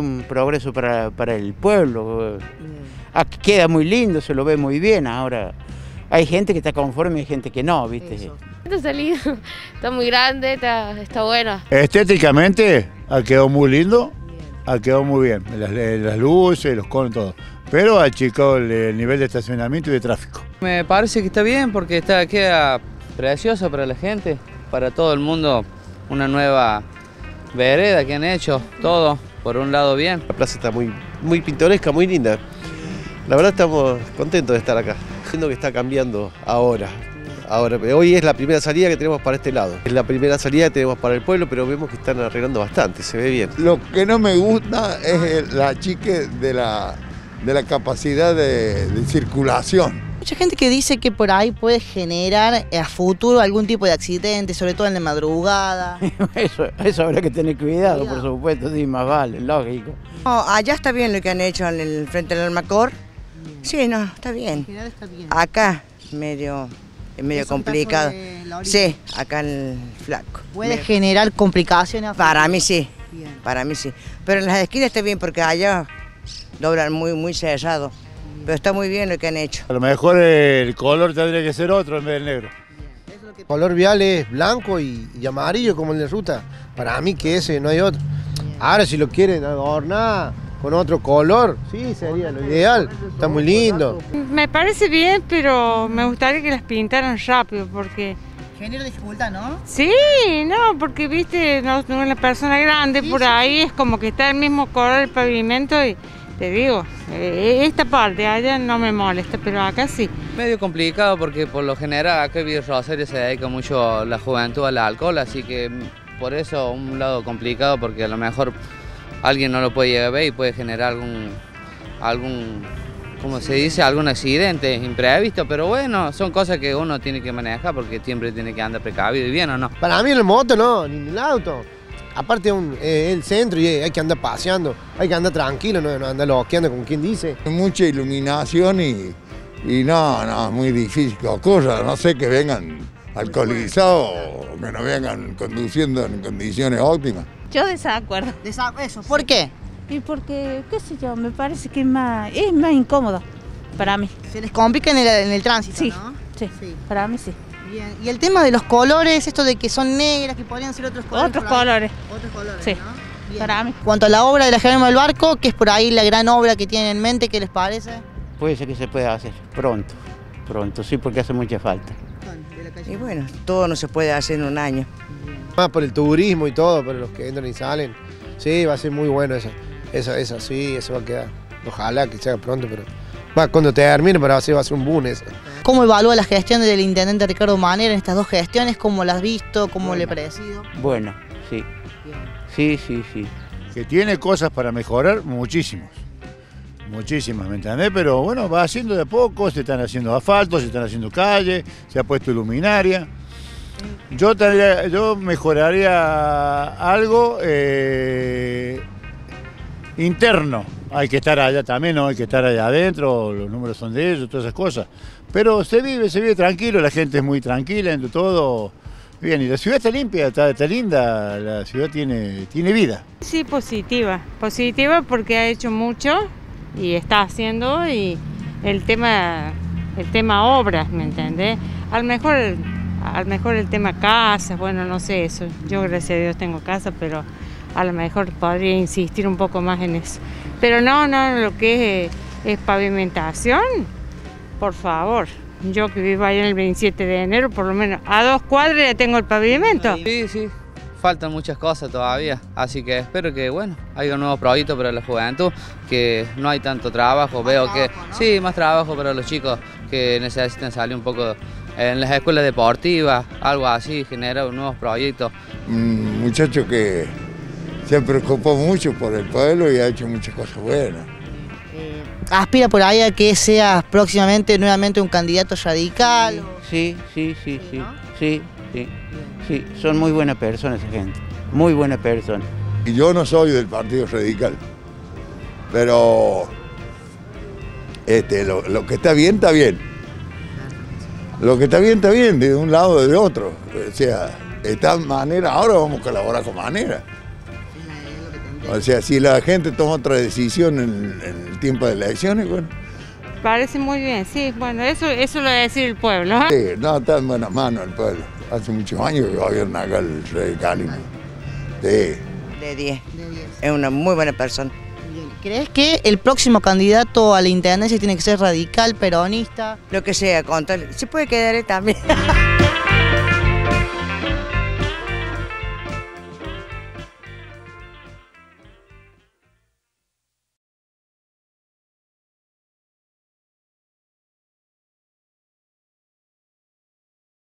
un progreso para, para el pueblo. Aquí queda muy lindo, se lo ve muy bien. Ahora hay gente que está conforme y hay gente que no, ¿viste? Está salido, está muy grande, está, está bueno. Estéticamente ha quedado muy lindo, ha quedado muy bien. Las, las luces, los conos, todo. Pero ha achicado el, el nivel de estacionamiento y de tráfico. Me parece que está bien porque está, queda precioso para la gente, para todo el mundo, una nueva vereda que han hecho, todo por un lado bien. La plaza está muy, muy pintoresca, muy linda. La verdad estamos contentos de estar acá. Siendo que está cambiando ahora. Ahora, hoy es la primera salida que tenemos para este lado. Es la primera salida que tenemos para el pueblo, pero vemos que están arreglando bastante, se ve bien. Lo que no me gusta es el- la chique de la, de la capacidad de, de circulación. Mucha gente que dice que por ahí puede generar a futuro algún tipo de accidente, sobre todo en la madrugada. Eso, eso habrá que tener cuidado, por supuesto, sí, más vale, lógico. No, allá está bien lo que han hecho en el frente del Almacor. Sí, no, está bien. Acá, medio, es medio Es caso complicado. Sí, acá en el flaco. Puede Me- generar complicaciones. Para mí sí, Bien. para mí sí. Pero en las esquinas está bien porque allá doblan muy, muy cerrado. Pero está muy bien lo que han hecho. A lo mejor el color tendría que ser otro en vez del negro. El color vial es blanco y, y amarillo como el de ruta. Para mí que ese no hay otro. Ahora si lo quieren adornar con otro color, sí, sería lo ideal. Está muy lindo. Me parece bien, pero me gustaría que las pintaran rápido, porque... Genera dificultad, ¿no? Sí, no, porque viste, no, no, una persona grande por ahí es como que está el mismo color el pavimento y te digo, eh, esta parte allá no me molesta, pero acá sí. Medio complicado porque por lo general acá en Villa Rosario se dedica mucho la juventud al alcohol, así que por eso un lado complicado porque a lo mejor alguien no lo puede llegar a ver y puede generar algún, algún, ¿cómo se dice? Algún accidente imprevisto, pero bueno, son cosas que uno tiene que manejar porque siempre tiene que andar precavido y bien o no. Para mí en el moto no, ni en el auto. Aparte es un- es el centro y hay que andar paseando, hay que andar tranquilo, no, no andar loqueando como quien dice. Mucha iluminación y, y no, no, es muy difícil que ocurra. No sé que vengan alcoholizados o que no vengan conduciendo en condiciones óptimas. Yo desacuerdo. Desa- Eso, ¿por qué? Y porque, qué sé yo, me parece que es más, es más incómodo para mí. Se les complica en el, en el tránsito, Sí. ¿no? Sí, Sí. para mí sí. Bien. Y el tema de los colores, esto de que son negras, que podrían ser otros colores. Otros colores, Otros colores, Sí. ¿no? Para mí. Cuanto a la obra de la Jerónimo del Barco, que es por ahí la gran obra que tienen en mente, ¿qué les parece? Puede ser que se pueda hacer pronto, pronto, sí, porque hace mucha falta. Y bueno, todo no se puede hacer en un año. Más por el turismo y todo, por los que entran y salen. Sí, va a ser muy bueno eso. Eso, eso, sí, eso va a quedar. Ojalá que se haga pronto, pero. Va, cuando termine, pero así va a ser un boom eso. ¿Cómo evalúa la gestión del intendente Ricardo Manera en estas dos gestiones? ¿Cómo la has visto? ¿Cómo le ha parecido? Bueno, sí. Sí, sí, sí. Que tiene cosas para mejorar, muchísimos. Muchísimas, ¿me entendés? Pero bueno, va haciendo de a poco, se están haciendo asfaltos, se están haciendo calles, se ha puesto luminaria. Yo, tendría- yo mejoraría algo eh, interno. Hay que estar allá también, no hay que estar allá adentro, los números son de ellos, todas esas cosas. Pero se vive, se vive tranquilo, la gente es muy tranquila, entre todo. Bien, y la ciudad está limpia, está, linda, la ciudad tiene, tiene vida. Sí, positiva. Positiva porque ha hecho mucho y está haciendo y el tema, el tema obras, ¿me entendés? Al mejor, al mejor el tema casas, bueno, no sé eso. Yo gracias a Dios tengo casa, pero a lo mejor podría insistir un poco más en eso. Pero no, no, lo que es, es pavimentación, por favor. Yo que vivo ahí en el 27 de enero, por lo menos a dos cuadras ya tengo el pavimento. Sí, sí, faltan muchas cosas todavía, así que espero que, bueno, haya un nuevo proyecto para la juventud, que no hay tanto trabajo, veo que, sí, más trabajo para los chicos que necesitan salir un poco en las escuelas deportivas, algo así, generar nuevos proyectos. Un muchacho que se preocupó mucho por el pueblo y ha hecho muchas cosas buenas. ¿Aspira por ahí a que sea próximamente nuevamente un candidato radical? Sí, sí, sí, sí, sí, sí, sí, son muy buenas personas esa gente, muy buena persona. Y yo no soy del Partido Radical, pero este, lo, lo que está bien, está bien. Lo que está bien, está bien, de un lado o de otro. O sea, esta manera, ahora vamos a colaborar con manera. O sea, si la gente toma otra decisión en, en el tiempo de elecciones, bueno, Parece muy bien, sí, bueno, eso, eso lo debe decir el pueblo. ¿eh? sí, no, está en buenas manos el pueblo. Hace muchos años que gobierna acá el radicalismo. Sí. De 10. Es una muy buena persona. ¿Crees que el próximo candidato a la intendencia tiene que ser radical, peronista? Lo que sea, con tal- Se puede quedar él también.